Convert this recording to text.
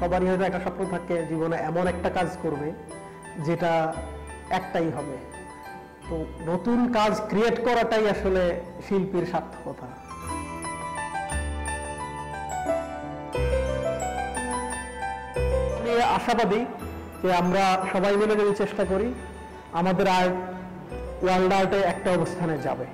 সবারই হয়তো একটা স্বপ্ন থাকে জীবনে এমন একটা কাজ করবে যেটা একটাই হবে। তো নতুন কাজ ক্রিয়েট করাটাই আসলে শিল্পীর সার্থকতা। আশাবাদী যে আমরা সবাই মিলে যদি চেষ্টা করি, আমাদের আর্ট, ওয়ার্ল্ড আর্টে একটা অবস্থানে যাবে।